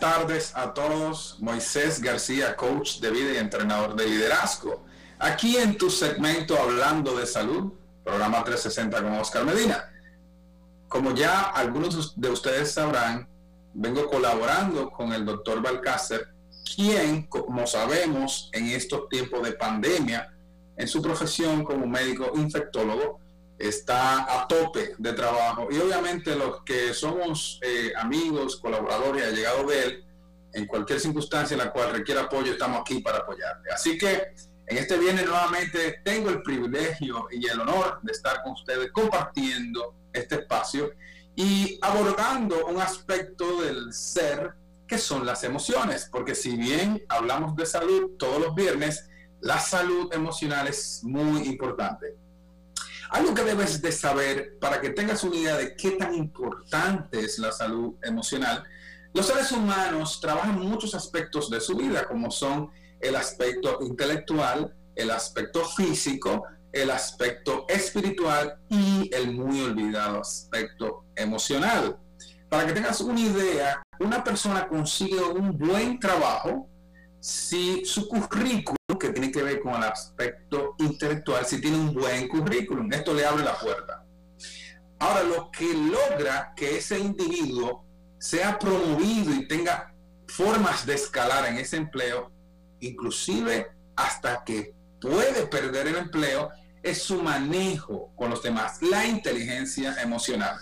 Buenas tardes a todos. Moisés García, coach de vida y entrenador de liderazgo. Aquí en tu segmento Hablando de Salud, programa 360 con Oscar Medina. Como ya algunos de ustedes sabrán, vengo colaborando con el doctor Balcácer, quien, como sabemos, en estos tiempos de pandemia, en su profesión como médico infectólogo, está a tope de trabajo y obviamente los que somos eh, amigos, colaboradores, allegados de él, en cualquier circunstancia en la cual requiera apoyo, estamos aquí para apoyarle. Así que en este viernes nuevamente tengo el privilegio y el honor de estar con ustedes compartiendo este espacio y abordando un aspecto del ser que son las emociones, porque si bien hablamos de salud todos los viernes, la salud emocional es muy importante. Algo que debes de saber para que tengas una idea de qué tan importante es la salud emocional. Los seres humanos trabajan muchos aspectos de su vida, como son el aspecto intelectual, el aspecto físico, el aspecto espiritual y el muy olvidado aspecto emocional. Para que tengas una idea, una persona consigue un buen trabajo si su currículum que tiene que ver con el aspecto intelectual, si tiene un buen currículum. Esto le abre la puerta. Ahora, lo que logra que ese individuo sea promovido y tenga formas de escalar en ese empleo, inclusive hasta que puede perder el empleo, es su manejo con los demás, la inteligencia emocional.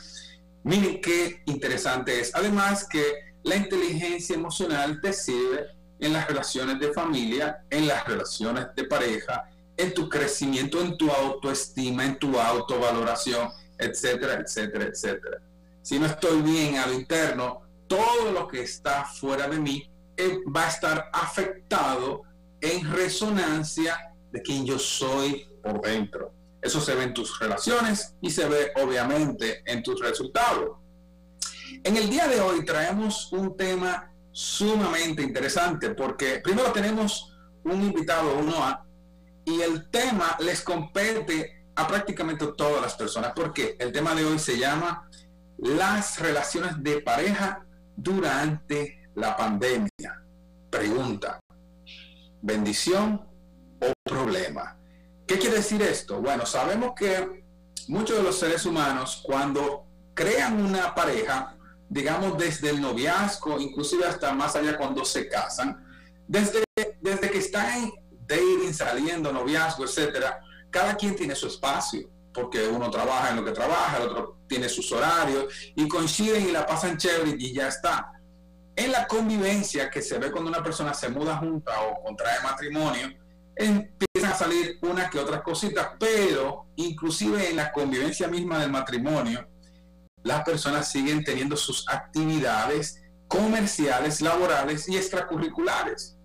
Miren qué interesante es. Además que la inteligencia emocional te sirve en las relaciones de familia, en las relaciones de pareja, en tu crecimiento, en tu autoestima, en tu autovaloración, etcétera, etcétera, etcétera. Si no estoy bien a lo interno, todo lo que está fuera de mí eh, va a estar afectado en resonancia de quien yo soy por dentro. Eso se ve en tus relaciones y se ve obviamente en tus resultados. En el día de hoy traemos un tema sumamente interesante porque primero tenemos un invitado uno a y el tema les compete a prácticamente todas las personas porque el tema de hoy se llama las relaciones de pareja durante la pandemia. Pregunta, bendición o problema. ¿Qué quiere decir esto? Bueno, sabemos que muchos de los seres humanos cuando crean una pareja digamos, desde el noviazgo, inclusive hasta más allá cuando se casan, desde, desde que están dating, saliendo, noviazgo, etcétera, cada quien tiene su espacio, porque uno trabaja en lo que trabaja, el otro tiene sus horarios y coinciden y la pasan chévere y ya está. En la convivencia que se ve cuando una persona se muda junta o contrae matrimonio, empiezan a salir unas que otras cositas, pero inclusive en la convivencia misma del matrimonio, las personas siguen teniendo sus actividades comerciales, laborales y extracurriculares.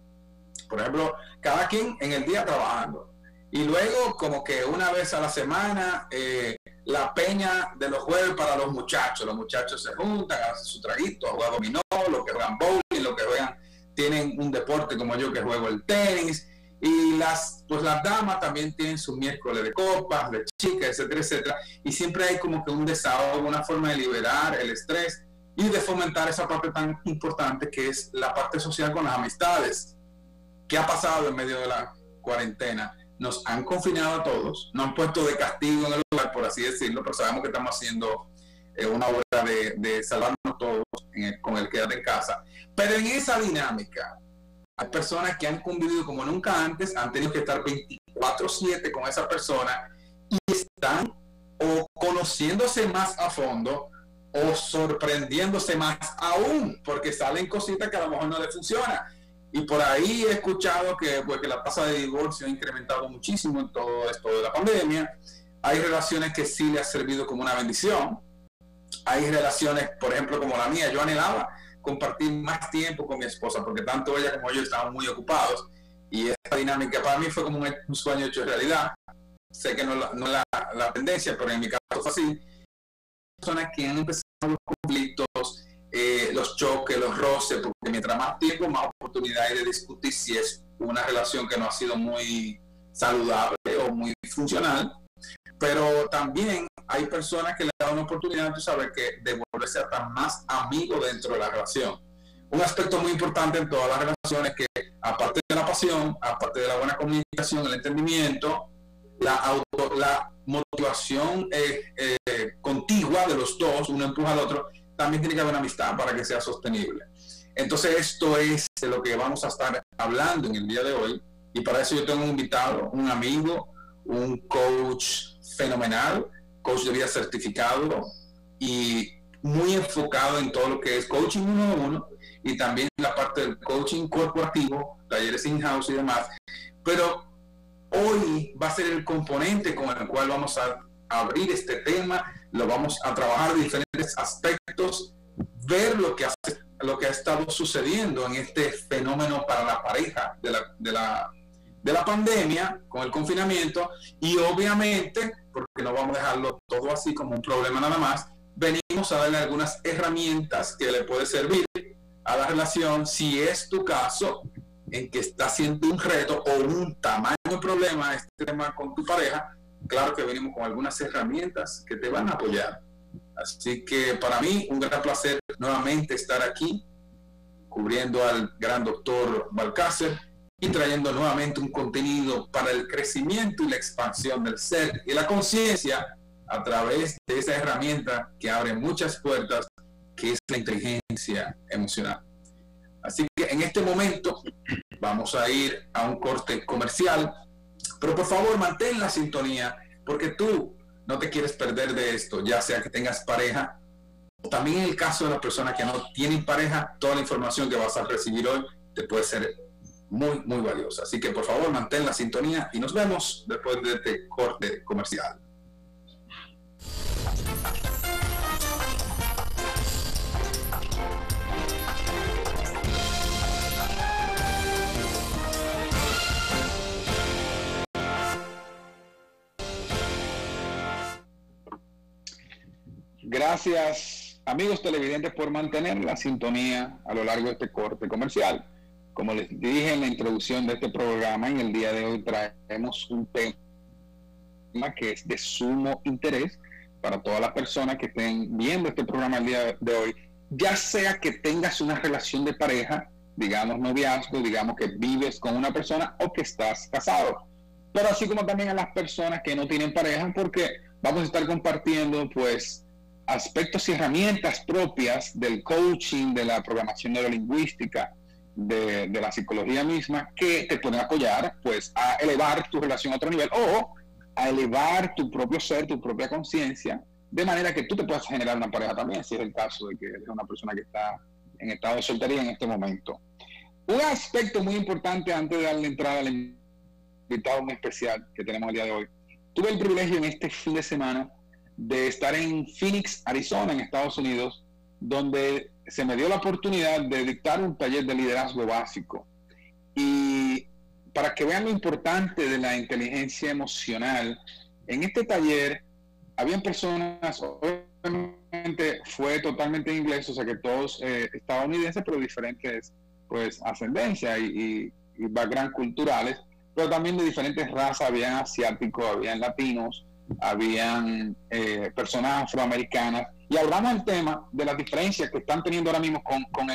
Por ejemplo, cada quien en el día trabajando. Y luego, como que una vez a la semana, eh, la peña de los jueves para los muchachos. Los muchachos se juntan, hacen su traguito, juegan dominó, los que juegan bowling, los que juegan, tienen un deporte como yo que juego el tenis, y las, pues las damas también tienen su miércoles de copas, de chicas, etcétera, etcétera. Y siempre hay como que un desahogo, una forma de liberar el estrés y de fomentar esa parte tan importante que es la parte social con las amistades. ¿Qué ha pasado en medio de la cuarentena? Nos han confinado a todos, nos han puesto de castigo en el lugar, por así decirlo, pero sabemos que estamos haciendo eh, una obra de, de salvarnos todos con el quedarte en casa. Pero en esa dinámica, personas que han convivido como nunca antes, han tenido que estar 24/7 con esa persona y están o conociéndose más a fondo o sorprendiéndose más aún, porque salen cositas que a lo mejor no les funciona. Y por ahí he escuchado que, pues, que la tasa de divorcio ha incrementado muchísimo en todo esto de la pandemia. Hay relaciones que sí le ha servido como una bendición. Hay relaciones, por ejemplo, como la mía, yo anhelaba compartir más tiempo con mi esposa, porque tanto ella como yo estaban muy ocupados y esta dinámica para mí fue como un, sueño hecho realidad. Sé que no, no es la, tendencia, pero en mi caso fue así. Personas que han empezado los conflictos, eh, los choques, los roces, porque mientras más tiempo, más oportunidad hay de discutir si es una relación que no ha sido muy saludable o muy funcional. Pero también hay personas que le dan una oportunidad, tú sabes, que de volverse hasta más amigo dentro de la relación. un aspecto muy importante en todas las relaciones que aparte de la pasión, aparte de la buena comunicación, el entendimiento, la, auto, la motivación eh, eh, contigua de los dos, uno empuja al otro, también tiene que haber una amistad para que sea sostenible. Entonces esto es de lo que vamos a estar hablando en el día de hoy y para eso yo tengo un invitado, un amigo, un coach fenomenal, coach de vida certificado y muy enfocado en todo lo que es coaching uno a uno y también la parte del coaching corporativo, talleres in-house y demás. Pero hoy va a ser el componente con el cual vamos a abrir este tema, lo vamos a trabajar diferentes aspectos, ver lo que, hace, lo que ha estado sucediendo en este fenómeno para la pareja de la, de la, de la pandemia, con el confinamiento, y obviamente, porque no vamos a dejarlo todo así como un problema nada más, venimos a darle algunas herramientas que le puede servir a la relación si es tu caso en que está siendo un reto o un tamaño problema este tema con tu pareja, claro que venimos con algunas herramientas que te van a apoyar. Así que para mí un gran placer nuevamente estar aquí cubriendo al gran doctor Balcácer y trayendo nuevamente un contenido para el crecimiento y la expansión del ser y la conciencia a través de esa herramienta que abre muchas puertas, que es la inteligencia emocional. Así que en este momento vamos a ir a un corte comercial, pero por favor mantén la sintonía porque tú no te quieres perder de esto, ya sea que tengas pareja o también en el caso de las personas que no tienen pareja, toda la información que vas a recibir hoy te puede ser muy, muy valiosa. Así que por favor mantén la sintonía y nos vemos después de este corte comercial. Gracias, amigos televidentes, por mantener la sintonía a lo largo de este corte comercial. Como les dije en la introducción de este programa, en el día de hoy traemos un tema que es de sumo interés para todas las personas que estén viendo este programa el día de hoy, ya sea que tengas una relación de pareja, digamos noviazgo, digamos que vives con una persona o que estás casado. Pero así como también a las personas que no tienen pareja, porque vamos a estar compartiendo pues aspectos y herramientas propias del coaching, de la programación neurolingüística, de, la psicología misma, que te pueden apoyar pues a elevar tu relación a otro nivel o a elevar tu propio ser, tu propia conciencia, de manera que tú te puedas generar una pareja también, si es el caso de que eres una persona que está en estado de soltería en este momento. Un aspecto muy importante antes de darle entrada al invitado muy especial que tenemos el día de hoy. Tuve el privilegio en este fin de semana de estar en Phoenix, Arizona, en Estados Unidos, donde se me dio la oportunidad de dictar un taller de liderazgo básico. Y para que vean lo importante de la inteligencia emocional, en este taller habían personas, obviamente fue totalmente inglés, o sea que todos eh, estadounidenses, pero diferentes pues ascendencia y, y, background culturales, pero también de diferentes razas, habían asiáticos, habían latinos, habían eh, personas afroamericanas, y hablamos del tema de las diferencias que están teniendo ahora mismo con, con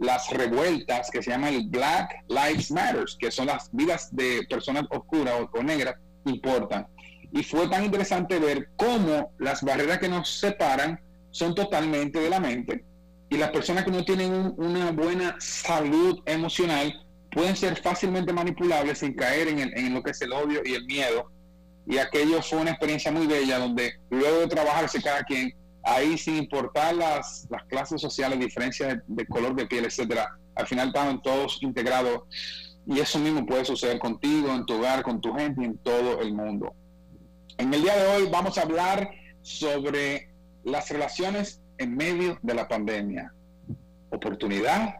las revueltas que se llama el Black Lives Matter, que son las vidas de personas oscuras o, negras, importan. Y fue tan interesante ver cómo las barreras que nos separan son totalmente de la mente y las personas que no tienen una buena salud emocional pueden ser fácilmente manipulables sin caer en, en lo que es el odio y el miedo y aquello fue una experiencia muy bella donde luego de trabajarse cada quien, ahí sin importar las, las clases sociales, diferencias de, color de piel, etcétera, al final estaban todos integrados y eso mismo puede suceder contigo, en tu hogar, con tu gente y en todo el mundo. En el día de hoy vamos a hablar sobre las relaciones en medio de la pandemia, oportunidad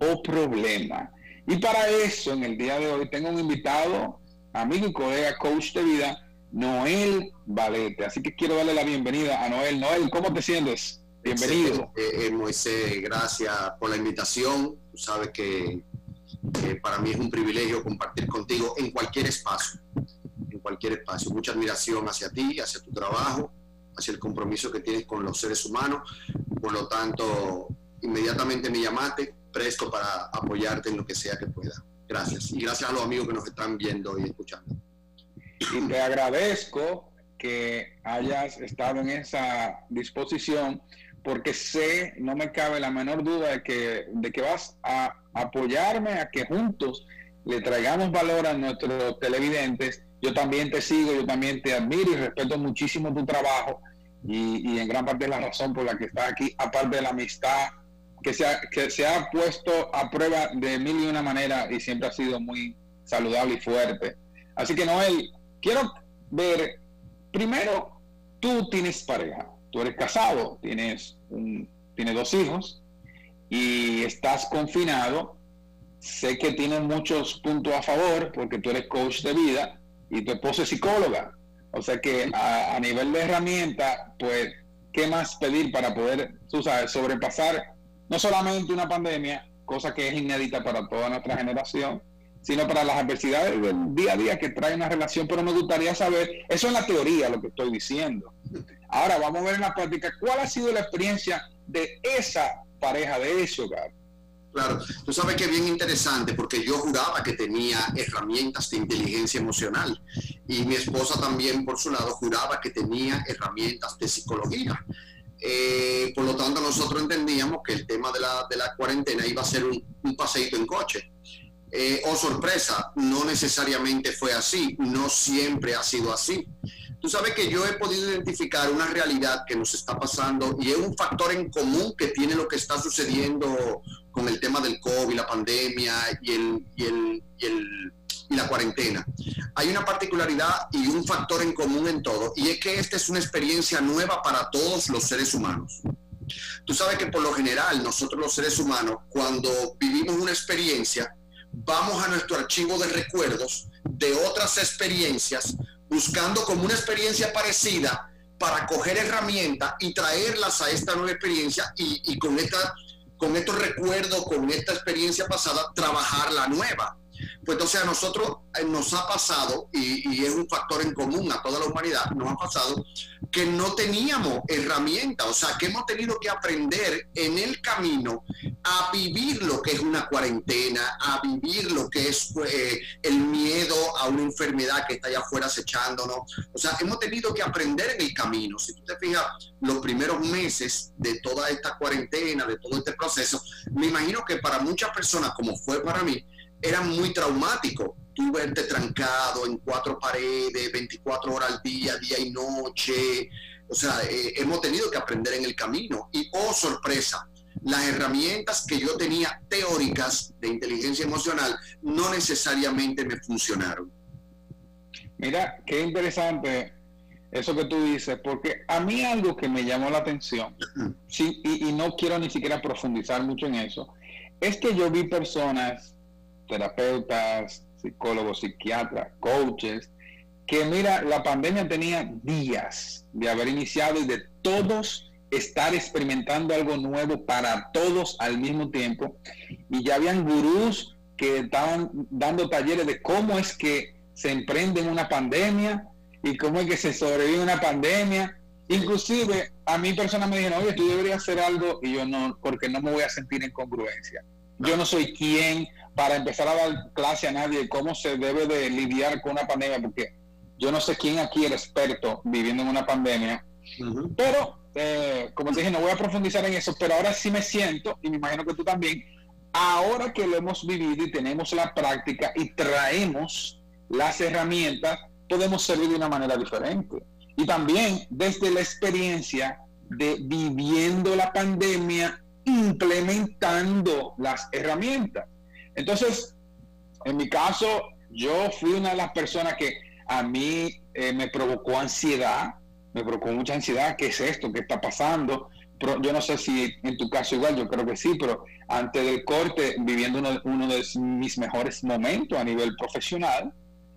o problema. Y para eso, en el día de hoy, tengo un invitado, amigo y colega, coach de vida, Noel Valete. Así que quiero darle la bienvenida a Noel. Noel, ¿cómo te sientes? Bienvenido. Eh, eh, Moisés, gracias por la invitación. Tú sabes que, para mí es un privilegio compartir contigo en cualquier espacio, en cualquier espacio. Mucha admiración hacia ti, hacia tu trabajo, hacia el compromiso que tienes con los seres humanos. Por lo tanto, inmediatamente me llamaste, presto para apoyarte en lo que sea que pueda. Gracias. Y gracias a los amigos que nos están viendo y escuchando. Y te agradezco que hayas estado en esa disposición porque sé, no me cabe la menor duda de que, de que vas a apoyarme a que juntos le traigamos valor a nuestros televidentes. Yo también te sigo, yo también te admiro y respeto muchísimo tu trabajo y, en gran parte la razón por la que estás aquí, aparte de la amistad que se, ha, que se ha puesto a prueba de mil y una manera y siempre ha sido muy saludable y fuerte. Así que Noel, quiero ver, primero, tú tienes pareja, tú eres casado, tienes, un, tienes dos hijos y estás confinado. Sé que tienes muchos puntos a favor porque tú eres coach de vida y tu esposa es psicóloga. O sea que a, nivel de herramienta, pues, ¿qué más pedir para poder, tú sabes, sobrepasar no solamente una pandemia, cosa que es inédita para toda nuestra generación, sino para las adversidades del día a día que trae una relación? Pero me gustaría saber, eso es la teoría, lo que estoy diciendo. Ahora vamos a ver en la práctica cuál ha sido la experiencia de esa pareja, de ese hogar. Claro, tú sabes que es bien interesante porque yo juraba que tenía herramientas de inteligencia emocional y mi esposa también por su lado juraba que tenía herramientas de psicología. Eh, por lo tanto, nosotros entendíamos que el tema de la, de la cuarentena iba a ser un, un paseíto en coche. Eh, oh sorpresa, no necesariamente fue así, no siempre ha sido así. Tú sabes que yo he podido identificar una realidad que nos está pasando y es un factor en común que tiene lo que está sucediendo con el tema del COVID, la pandemia y, el, y, el, y, el, y la cuarentena. Hay una particularidad y un factor en común en todo y es que esta es una experiencia nueva para todos los seres humanos. Tú sabes que por lo general nosotros los seres humanos cuando vivimos una experiencia vamos a nuestro archivo de recuerdos de otras experiencias buscando como una experiencia parecida para coger herramientas y traerlas a esta nueva experiencia y, con, esta, con estos recuerdos, con esta experiencia pasada, trabajar la nueva. Pues entonces a nosotros eh, nos ha pasado, y, es un factor en común a toda la humanidad, nos ha pasado que no teníamos herramientas, o sea, que hemos tenido que aprender en el camino a vivir lo que es una cuarentena, a vivir lo que es eh, el miedo a una enfermedad que está allá afuera acechándonos. O sea, hemos tenido que aprender en el camino. Si tú te fijas, los primeros meses de toda esta cuarentena, de todo este proceso, me imagino que para muchas personas, como fue para mí, era muy traumático. Tú verte trancado en cuatro paredes, 24 horas al día, día y noche. O sea, eh, hemos tenido que aprender en el camino. Y, oh, sorpresa, las herramientas que yo tenía teóricas de inteligencia emocional no necesariamente me funcionaron. Mira, qué interesante eso que tú dices, porque a mí algo que me llamó la atención, sí, y, y no quiero ni siquiera profundizar mucho en eso, es que yo vi personas terapeutas, psicólogos, psiquiatras, coaches, que mira, la pandemia tenía días de haber iniciado y de todos estar experimentando algo nuevo para todos al mismo tiempo. Y ya habían gurús que estaban dando talleres de cómo es que se emprende una pandemia y cómo es que se sobrevive una pandemia. Inclusive a mi persona me dijeron, oye, tú deberías hacer algo y yo no, porque no me voy a sentir en congruencia. Yo no soy quien para empezar a dar clase a nadie de cómo se debe de lidiar con una pandemia, porque yo no sé quién aquí es experto viviendo en una pandemia, pero eh, como te dije, no voy a profundizar en eso, pero ahora sí me siento, y me imagino que tú también, ahora que lo hemos vivido y tenemos la práctica y traemos las herramientas, podemos servir de una manera diferente. Y también desde la experiencia de viviendo la pandemia, implementando las herramientas. Entonces, en mi caso, yo fui una de las personas que a mí eh, me provocó ansiedad, me provocó mucha ansiedad, ¿qué es esto? ¿Qué está pasando? Pero yo no sé si en tu caso igual, yo creo que sí, pero antes del corte, viviendo uno, de mis mejores momentos a nivel profesional,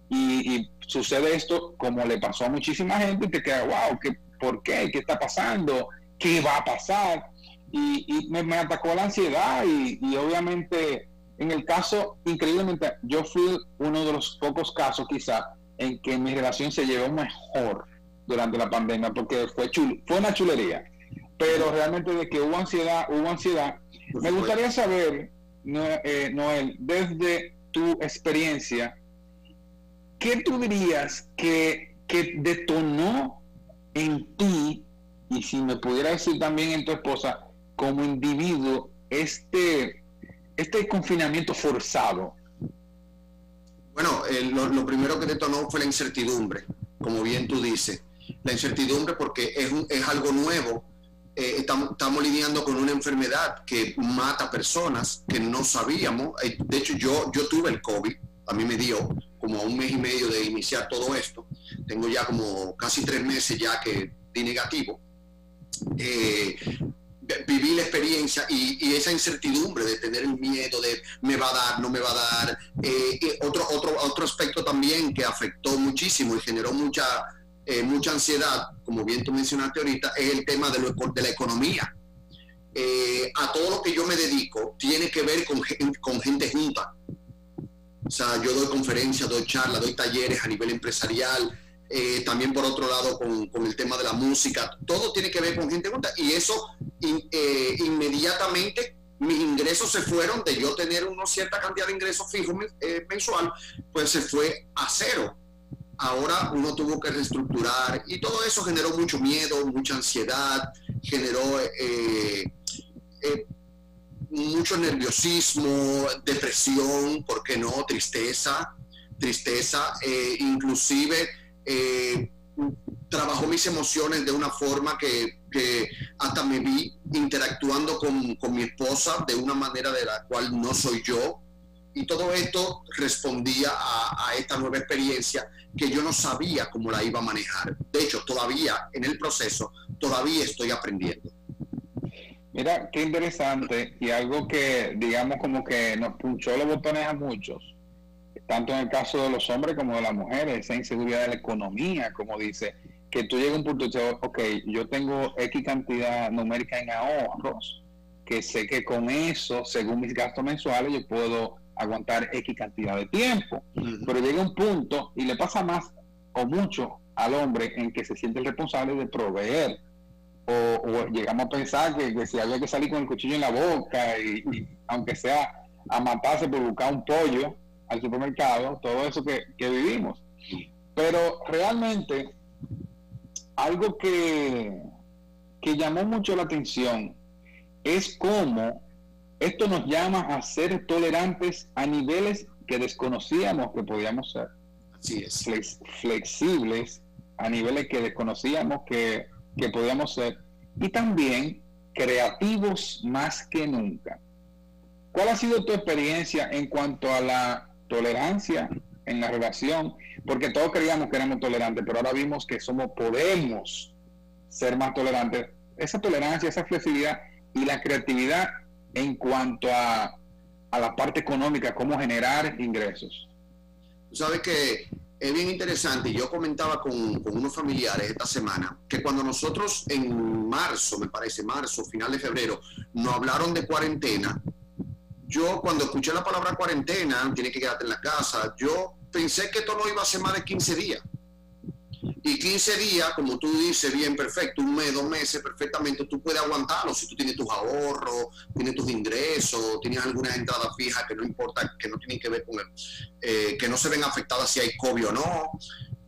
y, sucede esto como le pasó a muchísima gente, y te queda, wow, ¿qué, ¿por qué? ¿Qué está pasando? ¿Qué va a pasar? Y, me, atacó la ansiedad y obviamente en el caso, increíblemente, yo fui uno de los pocos casos quizá en que mi relación se llevó mejor durante la pandemia porque fue, fue una chulería. Pero realmente de que hubo ansiedad, hubo ansiedad. Me gustaría saber, eh, Noel, desde tu experiencia, ¿qué tú dirías que, que detonó en ti, y si me pudiera decir también en tu esposa, como individuo, este, este confinamiento forzado? Bueno, eh, lo, primero que detonó fue la incertidumbre, como bien tú dices. La incertidumbre porque es, es algo nuevo. Eh, estamos, estamos, lidiando con una enfermedad que mata personas que no sabíamos. Eh, de hecho, yo, yo tuve el COVID, a mí me dio como a un mes y medio de iniciar todo esto. Tengo ya como casi tres meses ya que di negativo. Eh, viví la experiencia y, esa incertidumbre de tener el miedo de me va a dar, no me va a dar. Eh, otro, otro, otro aspecto también que afectó muchísimo y generó mucha, eh, mucha ansiedad, como bien tú mencionaste ahorita, es el tema de, de la economía. Eh, a todo lo que yo me dedico tiene que ver con, con gente junta. O sea, yo doy conferencias, doy charlas, doy talleres a nivel empresarial, eh, también por otro lado con, el tema de la música, todo tiene que ver con gente junta y eso eh, inmediatamente mis ingresos se fueron de yo tener una cierta cantidad de ingresos fijos eh, mensual, pues se fue a cero. Ahora uno tuvo que reestructurar y todo eso generó mucho miedo, mucha ansiedad, generó mucho nerviosismo, depresión, ¿por qué no? Tristeza, tristeza, inclusive eh, trabajó mis emociones de una forma que, hasta me vi interactuando con, mi esposa de una manera de la cual no soy yo. Y todo esto respondía a, esta nueva experiencia que yo no sabía cómo la iba a manejar. De hecho, todavía en el proceso, todavía estoy aprendiendo. Mira, qué interesante y algo que, digamos, como que nos punchó los botones a muchos tanto en el caso de los hombres como de las mujeres, esa inseguridad de la economía, como dice, que tú llegas a un punto y dices, ok, yo tengo X cantidad numérica en ahorros, que sé que con eso, según mis gastos mensuales, yo puedo aguantar X cantidad de tiempo. Pero llega un punto, y le pasa más o mucho al hombre en que se siente el responsable de proveer. O, llegamos a pensar que, si había que salir con el cuchillo en la boca, y, y aunque sea a matarse por buscar un pollo, al supermercado, todo eso que, vivimos. Pero realmente, algo que, que llamó mucho la atención es cómo esto nos llama a ser tolerantes a niveles que desconocíamos que podíamos ser. Así es. flexibles a niveles que desconocíamos que, que podíamos ser. Y también creativos más que nunca. ¿Cuál ha sido tu experiencia en cuanto a la tolerancia en la relación, porque todos creíamos que éramos tolerantes, pero ahora vimos que somos, podemos ser más tolerantes. Esa tolerancia, esa flexibilidad y la creatividad en cuanto a, a la parte económica, cómo generar ingresos. Tú sabes que es bien interesante, yo comentaba con, con, unos familiares esta semana, que cuando nosotros en marzo, me parece, marzo, final de febrero, nos hablaron de cuarentena, yo cuando escuché la palabra cuarentena, tiene que quedarte en la casa, yo pensé que esto no iba a ser más de 15 días. Y 15 días, como tú dices, bien perfecto, un mes, dos meses, perfectamente, tú puedes aguantarlo si tú tienes tus ahorros, tienes tus ingresos, tienes algunas entradas fijas que no importa, que no tienen que ver con el, eh, que no se ven afectadas si hay COVID o no.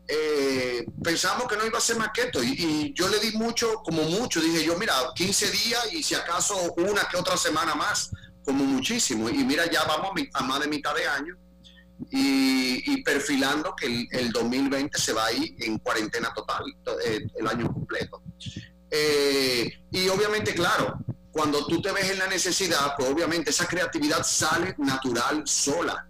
Eh, pensamos que no iba a ser más que esto. Y, y, yo le di mucho, como mucho, dije yo, mira, 15 días y si acaso una que otra semana más, como muchísimo. Y mira, ya vamos a más de mitad de año y, perfilando que el, 2020 se va a ir en cuarentena total, eh, el año completo. Eh, y obviamente, claro, cuando tú te ves en la necesidad, pues obviamente esa creatividad sale natural sola.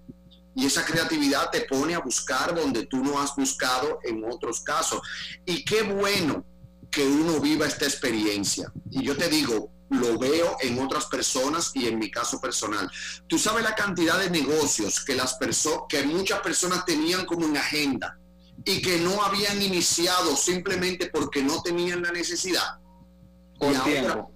Y esa creatividad te pone a buscar donde tú no has buscado en otros casos. Y qué bueno que uno viva esta experiencia. Y yo te digo, lo veo en otras personas y en mi caso personal. Tú sabes la cantidad de negocios que las personas, que muchas personas tenían como en agenda y que no habían iniciado simplemente porque no tenían la necesidad. y ahora,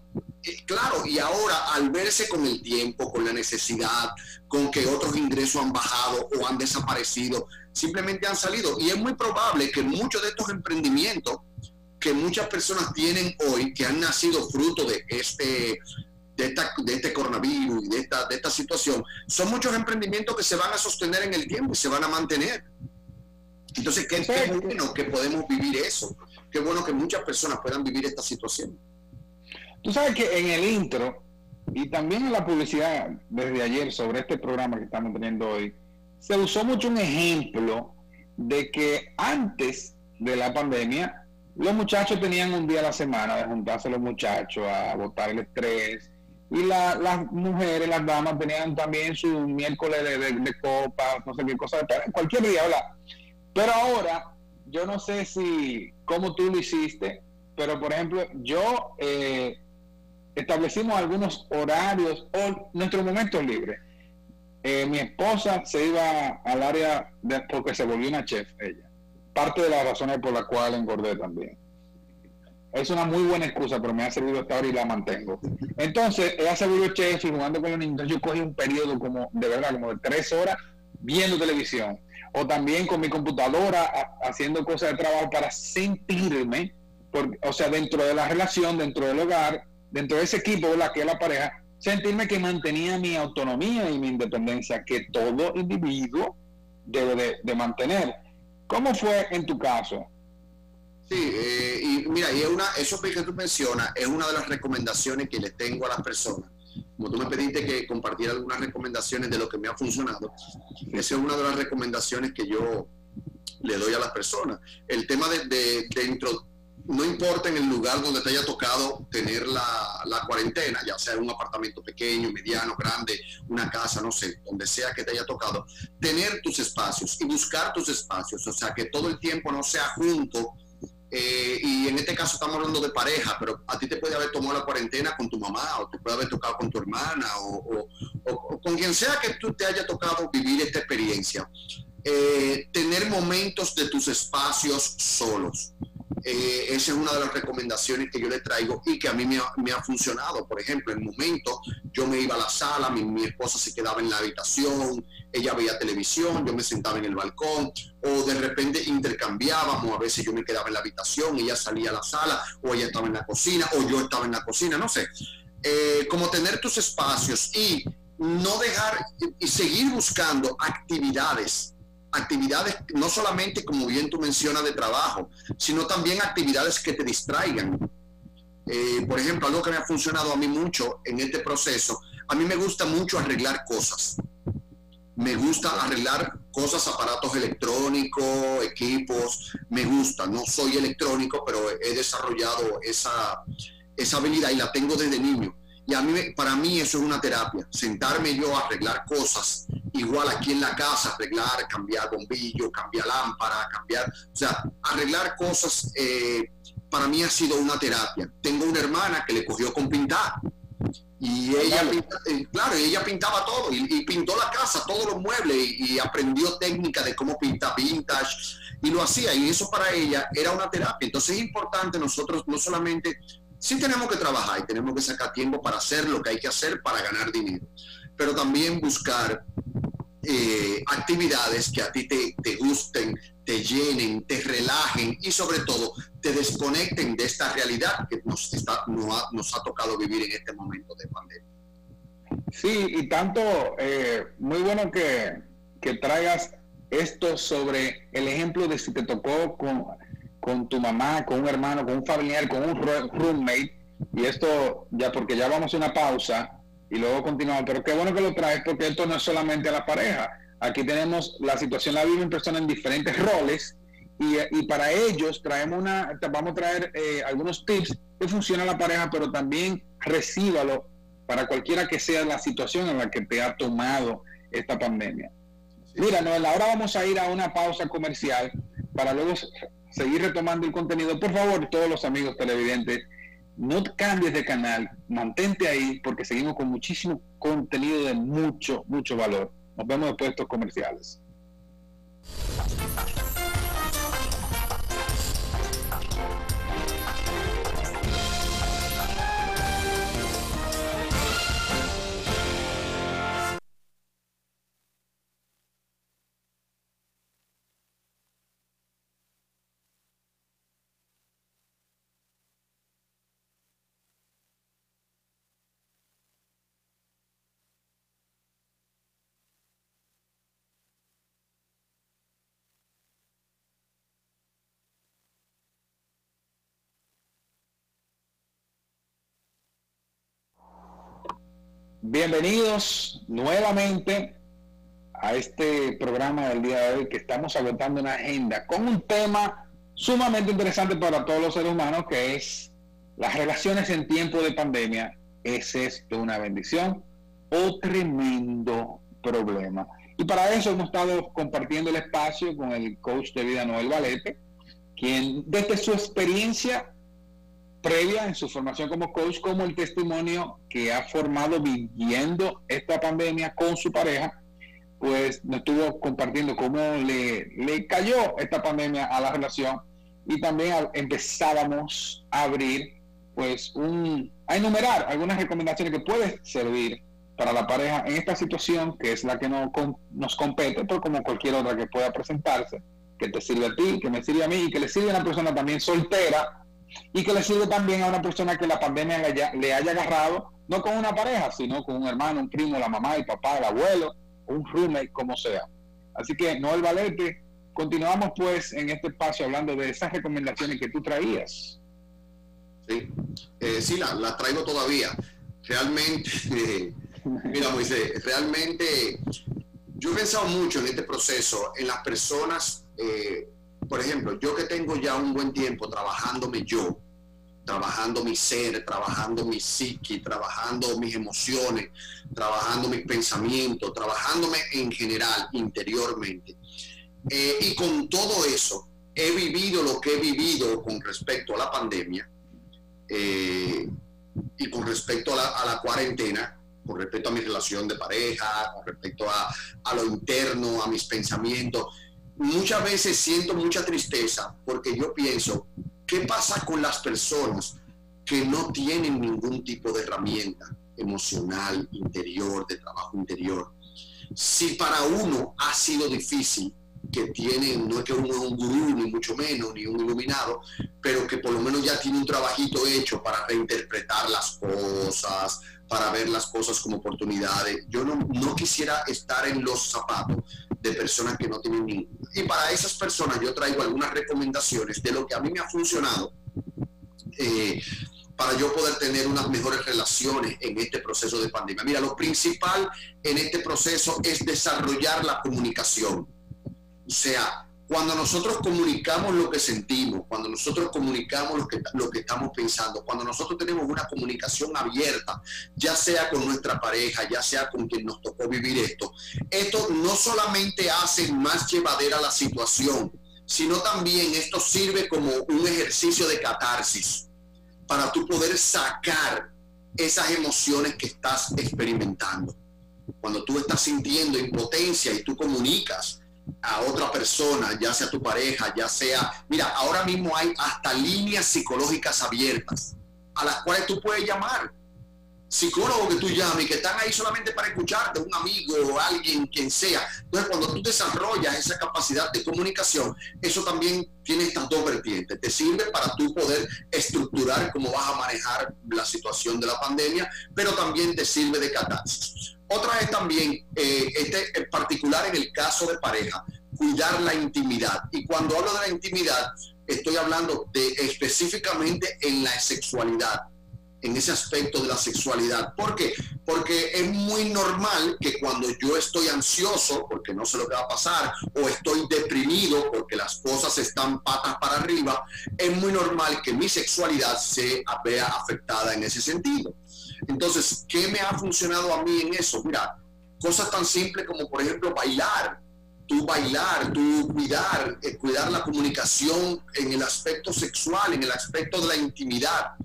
eh, claro, y ahora al verse con el tiempo, con la necesidad, con que otros ingresos han bajado o han desaparecido, simplemente han salido. Y es muy probable que muchos de estos emprendimientos que muchas personas tienen hoy, que han nacido fruto de este, de, esta, de este coronavirus y de esta, de esta situación, son muchos emprendimientos que se van a sostener en el tiempo y se van a mantener. Entonces, qué, qué bueno que podemos vivir eso. Qué bueno que muchas personas puedan vivir esta situación. Tú sabes que en el intro y también en la publicidad desde ayer sobre este programa que estamos teniendo hoy, se usó mucho un ejemplo de que antes de la pandemia, los muchachos tenían un día a la semana de juntarse los muchachos a botar el estrés. Y las mujeres, las damas, tenían también su miércoles de, de, copa, no sé qué cosa, cualquier día, ¿verdad? Pero ahora, yo no sé si, cómo tú lo hiciste, pero por ejemplo, yo eh, establecimos algunos horarios o nuestros momentos libres. Eh, mi esposa se iba al área de, porque se volvió una chef, ella. Parte de las razones por las cuales engordé también. Es una muy buena excusa, pero me ha servido hasta ahora y la mantengo. Entonces, volvió chef y jugando con los niños. Yo cogí un periodo como, de verdad, como de tres horas viendo televisión. O también con mi computadora haciendo cosas de trabajo para sentirme, o sea, dentro de la relación, dentro del hogar, dentro de ese equipo, la que es la pareja, sentirme que mantenía mi autonomía y mi independencia, que todo individuo debe de, mantener. ¿Cómo fue en tu caso? Sí, eh, y mira, y una, eso que tú mencionas es una de las recomendaciones que les tengo a las personas. Como tú me pediste que compartiera algunas recomendaciones de lo que me ha funcionado, esa es una de las recomendaciones que yo le doy a las personas. El tema de, de, de, no importa en el lugar donde te haya tocado tener la, la, cuarentena, ya sea un apartamento pequeño, mediano, grande, una casa, no sé, donde sea que te haya tocado, tener tus espacios y buscar tus espacios, o sea, que todo el tiempo no sea junto. Eh, y en este caso estamos hablando de pareja, pero a ti te puede haber tomado la cuarentena con tu mamá, o te puede haber tocado con tu hermana, o, con quien sea que tú te haya tocado vivir esta experiencia. Eh, tener momentos de tus espacios solos eh, esa es una de las recomendaciones que yo le traigo y que a mí me ha, funcionado. Por ejemplo, en momento yo me iba a la sala, mi, esposa se quedaba en la habitación, ella veía televisión, yo me sentaba en el balcón, o de repente intercambiábamos, a veces yo me quedaba en la habitación, ella salía a la sala, o ella estaba en la cocina, o yo estaba en la cocina, no sé. Eh, como tener tus espacios y no dejar y seguir buscando actividades actividades no solamente, como bien tú mencionas, de trabajo, sino también actividades que te distraigan. Eh, por ejemplo, algo que me ha funcionado a mí mucho en este proceso, a mí me gusta mucho arreglar cosas. Me gusta arreglar cosas, aparatos electrónicos, equipos, me gusta. No soy electrónico, pero he desarrollado esa, esa habilidad y la tengo desde niño. Y a mí, para mí eso es una terapia, sentarme yo a arreglar cosas, igual aquí en la casa, arreglar, cambiar bombillo, cambiar lámpara, cambiar, o sea, arreglar cosas, eh, para mí ha sido una terapia. Tengo una hermana que le cogió con pintar. Y ella, eh, claro, ella pintaba todo y, pintó la casa, todos los muebles y, aprendió técnica de cómo pintar vintage y lo hacía. Y eso para ella era una terapia. Entonces es importante nosotros no solamente sí tenemos que trabajar y tenemos que sacar tiempo para hacer lo que hay que hacer para ganar dinero, pero también buscar eh, actividades que a ti te, te, gusten, te llenen, te relajen y sobre todo te desconecten de esta realidad que nos, está, nos, ha, tocado vivir en este momento de pandemia. Sí, y tanto, eh, muy bueno que, que traigas esto sobre el ejemplo de si te tocó con con tu mamá, con un hermano, con un familiar, con un roommate. Y esto ya porque ya vamos a una pausa y luego continuamos. Pero qué bueno que lo traes porque esto no es solamente a la pareja. Aquí tenemos la situación, la viven personas en diferentes roles y, y, para ellos traemos una, vamos a traer eh, algunos tips que funciona la pareja, pero también recíbalo para cualquiera que sea la situación en la que te ha tomado esta pandemia. Mira, Noel, ahora vamos a ir a una pausa comercial para luego seguir retomando el contenido, por favor, todos los amigos televidentes, no cambies de canal, mantente ahí porque seguimos con muchísimo contenido de mucho, mucho valor. Nos vemos después de estos comerciales. Bienvenidos nuevamente a este programa del día de hoy que estamos agotando una agenda con un tema sumamente interesante para todos los seres humanos que es las relaciones en tiempo de pandemia. ¿Es esto una bendición o tremendo problema? Y para eso hemos estado compartiendo el espacio con el coach de vida Noel Valete, quien desde su experiencia previa en su formación como coach, como el testimonio que ha formado viviendo esta pandemia con su pareja, pues nos estuvo compartiendo cómo le, le cayó esta pandemia a la relación. Y también empezábamos a abrir, pues, un, a enumerar algunas recomendaciones que pueden servir para la pareja en esta situación, que es la que no, nos compete, pero como cualquier otra que pueda presentarse, que te sirve a ti, que me sirve a mí y que le sirve a una persona también soltera y que le sirve también a una persona que la pandemia le haya, agarrado, no con una pareja, sino con un hermano, un primo, la mamá, el papá, el abuelo, un roommate, como sea. Así que, Noel Valete, continuamos pues en este espacio hablando de esas recomendaciones que tú traías. Sí, eh, sí la, traigo todavía. Realmente, mira Moisés, realmente yo he pensado mucho en este proceso, en las personas eh, por ejemplo, yo que tengo ya un buen tiempo trabajándome yo, trabajando mi ser, trabajando mi psique, trabajando mis emociones, trabajando mis pensamientos, trabajándome en general, interiormente. Eh, y con todo eso, he vivido lo que he vivido con respecto a la pandemia eh, y con respecto a la, cuarentena, con respecto a mi relación de pareja, con respecto a, a lo interno, a mis pensamientos muchas veces siento mucha tristeza porque yo pienso, ¿qué pasa con las personas que no tienen ningún tipo de herramienta emocional, interior, de trabajo interior? Si para uno ha sido difícil, que tiene, no es que uno es un gurú, ni mucho menos, ni un iluminado, pero que por lo menos ya tiene un trabajito hecho para reinterpretar las cosas, para ver las cosas como oportunidades. Yo no, quisiera estar en los zapatos de personas que no tienen ninguna. Y para esas personas yo traigo algunas recomendaciones de lo que a mí me ha funcionado eh, para yo poder tener unas mejores relaciones en este proceso de pandemia. Mira, lo principal en este proceso es desarrollar la comunicación. O sea, cuando nosotros comunicamos lo que sentimos, cuando nosotros comunicamos lo que, estamos pensando, cuando nosotros tenemos una comunicación abierta, ya sea con nuestra pareja, ya sea con quien nos tocó vivir esto, esto no solamente hace más llevadera la situación, sino también esto sirve como un ejercicio de catarsis para tú poder sacar esas emociones que estás experimentando. Cuando tú estás sintiendo impotencia y tú comunicas, a otra persona, ya sea tu pareja, ya sea, mira, ahora mismo hay hasta líneas psicológicas abiertas a las cuales tú puedes llamar. Psicólogo que tú llames, que están ahí solamente para escucharte, un amigo o alguien, quien sea. Entonces, cuando tú desarrollas esa capacidad de comunicación, eso también tiene estas dos vertientes. Te sirve para tú poder estructurar cómo vas a manejar la situación de la pandemia, pero también te sirve de catarsis. Otra es también, eh, este, en particular en el caso de pareja, cuidar la intimidad. Y cuando hablo de la intimidad, estoy hablando de específicamente en la sexualidad, en ese aspecto de la sexualidad. ¿Por? Porque es muy normal que cuando yo estoy ansioso, porque no sé lo que va a pasar, o estoy deprimido porque las cosas están patas para arriba, es muy normal que mi sexualidad se vea afectada en ese sentido. Entonces, ¿qué me ha funcionado a mí en eso? Mira, cosas tan simples como, por ejemplo, bailar. Tú bailar, tú cuidar, eh, cuidar la comunicación en el aspecto sexual, en el aspecto de la intimidad.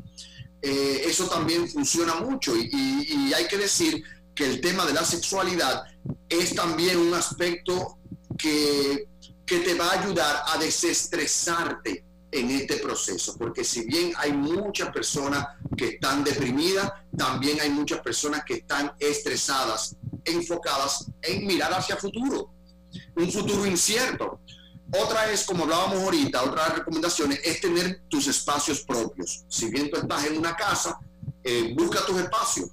Eh, eso también funciona mucho y, hay que decir que el tema de la sexualidad es también un aspecto que, que te va a ayudar a desestresarte en este proceso, porque si bien hay muchas personas que están deprimidas, también hay muchas personas que están estresadas, enfocadas en mirar hacia futuro, un futuro incierto. Otra es, como hablábamos ahorita, otra recomendación es tener tus espacios propios. Si bien tú estás en una casa, eh, busca tus espacios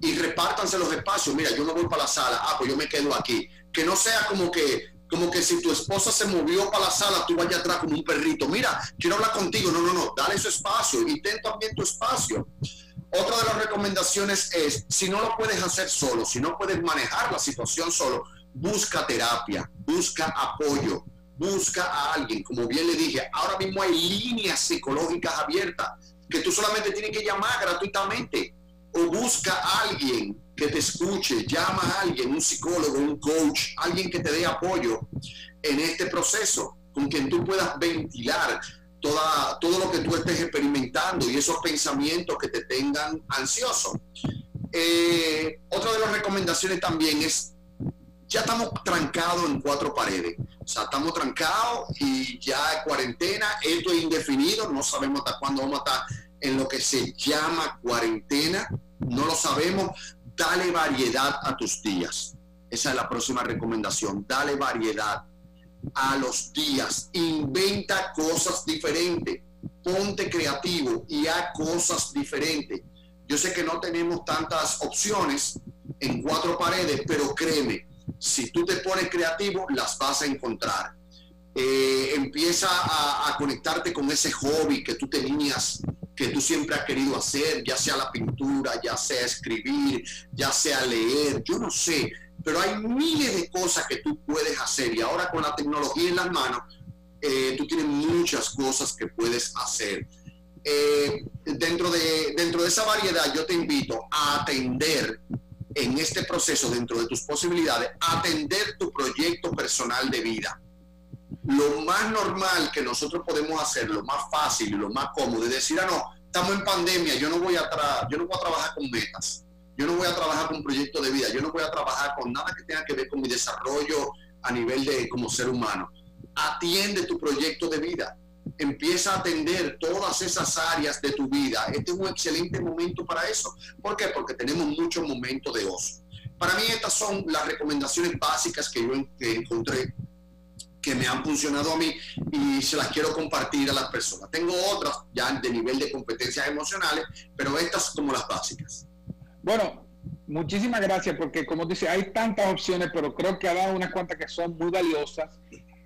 y repártanse los espacios. Mira, yo no voy para la sala, ah, pues yo me quedo aquí. Que no sea como que como que si tu esposa se movió para la sala, tú vayas atrás como un perrito. Mira, quiero hablar contigo. No, no, no, dale su espacio y ten también tu espacio. Otra de las recomendaciones es, si no lo puedes hacer solo, si no puedes manejar la situación solo, busca terapia, busca apoyo, busca a alguien. Como bien le dije, ahora mismo hay líneas psicológicas abiertas que tú solamente tienes que llamar gratuitamente o busca a alguien que te escuche, llama a alguien, un psicólogo, un coach, alguien que te dé apoyo en este proceso, con quien tú puedas ventilar toda, todo lo que tú estés experimentando y esos pensamientos que te tengan ansioso. Eh, otra de las recomendaciones también es, ya estamos trancados en cuatro paredes, o sea, estamos trancados y ya cuarentena, esto es indefinido, no sabemos hasta cuándo vamos a estar en lo que se llama cuarentena, no lo sabemos, dale variedad a tus días. Esa es la próxima recomendación, dale variedad a los días, inventa cosas diferentes, ponte creativo y haz cosas diferentes. Yo sé que no tenemos tantas opciones en cuatro paredes, pero créeme, si tú te pones creativo, las vas a encontrar. Eh, empieza a, conectarte con ese hobby que tú tenías, que tú siempre has querido hacer, ya sea la pintura, ya sea escribir, ya sea leer, yo no sé, pero hay miles de cosas que tú puedes hacer y ahora con la tecnología en las manos, eh, tú tienes muchas cosas que puedes hacer. Eh, dentro, de, dentro de esa variedad, yo te invito a atender en este proceso, dentro de tus posibilidades, atender tu proyecto personal de vida. Lo más normal que nosotros podemos hacer, lo más fácil y lo más cómodo, es decir, ah, no, estamos en pandemia, yo no voy a, yo no voy a trabajar con metas yo no voy a trabajar con proyecto de vida, yo no voy a trabajar con nada que tenga que ver con mi desarrollo a nivel de como ser humano. Atiende tu proyecto de vida. Empieza a atender todas esas áreas de tu vida. Este es un excelente momento para eso. ¿Por qué? Porque tenemos muchos momentos de ocio. Para mí estas son las recomendaciones básicas que yo encontré que me han funcionado a mí y se las quiero compartir a las personas. Tengo otras ya de nivel de competencias emocionales, pero estas como las básicas. Bueno, muchísimas gracias porque como dice, hay tantas opciones, pero creo que ha dado unas cuantas que son muy valiosas,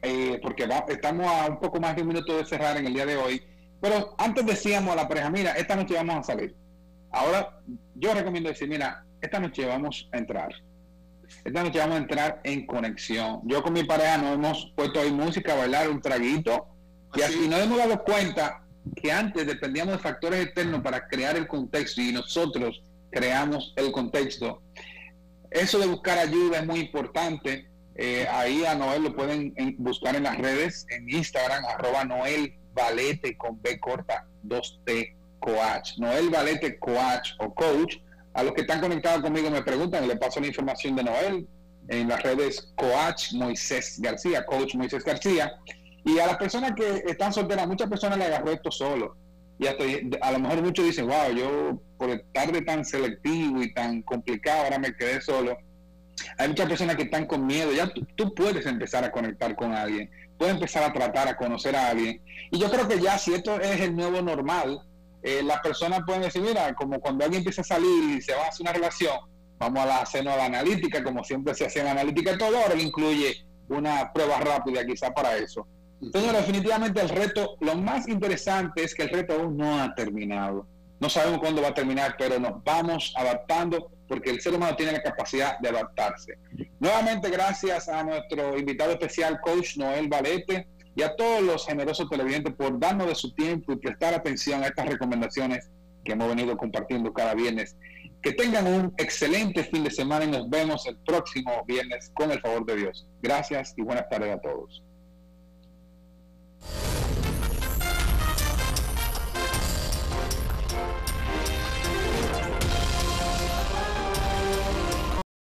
eh, porque estamos a un poco más de un minuto de cerrar en el día de hoy. Pero antes decíamos a la pareja, mira, esta noche vamos a salir. Ahora yo recomiendo decir, mira, esta noche vamos a entrar. Esta noche vamos a entrar en conexión. Yo con mi pareja nos hemos puesto ahí música, bailar un traguito, y así nos hemos dado cuenta que antes dependíamos de factores externos para crear el contexto y nosotros creamos el contexto. Eso de buscar ayuda es muy importante. Eh, ahí a Noel lo pueden buscar en las redes, en Instagram, arroba Noel Valete con B corta 2T Coach. Noel Valete Coach o Coach. A los que están conectados conmigo me preguntan, le paso la información de Noel en las redes Coach Moisés García, Coach Moisés García. Y a las personas que están solteras, muchas personas le agarró esto solo y hasta, a lo mejor muchos dicen, wow, yo por estar de tan selectivo y tan complicado, ahora me quedé solo. Hay muchas personas que están con miedo. Ya tú, puedes empezar a conectar con alguien, puedes empezar a tratar, a conocer a alguien. Y yo creo que ya, si esto es el nuevo normal, eh, las personas pueden decir, mira, como cuando alguien empieza a salir y se va a hacer una relación, vamos a hacernos la analítica, como siempre se hace en analítica, todo ahora incluye una prueba rápida quizá para eso. Entonces, definitivamente el reto, lo más interesante es que el reto aún no ha terminado. No sabemos cuándo va a terminar, pero nos vamos adaptando porque el ser humano tiene la capacidad de adaptarse. Nuevamente, gracias a nuestro invitado especial, Coach Noel Valete, y a todos los generosos televidentes por darnos de su tiempo y prestar atención a estas recomendaciones que hemos venido compartiendo cada viernes. Que tengan un excelente fin de semana y nos vemos el próximo viernes con el favor de Dios. Gracias y buenas tardes a todos.